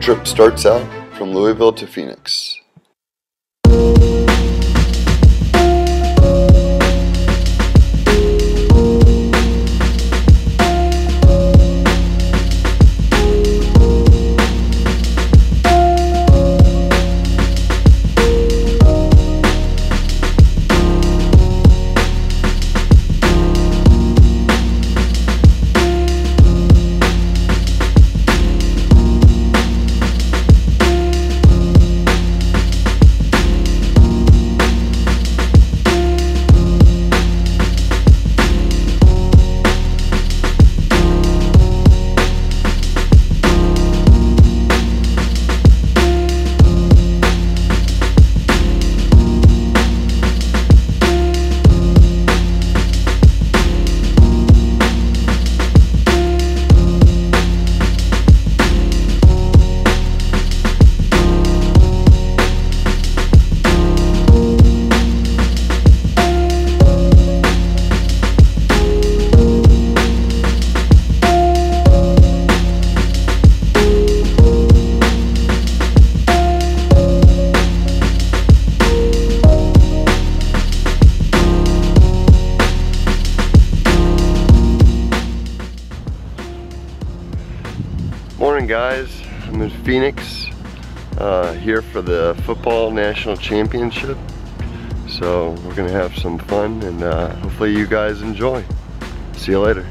trip starts out from Louisville to Phoenix. Morning guys, I'm in Phoenix uh, here for the football national championship. So we're gonna have some fun and uh, hopefully you guys enjoy. See you later.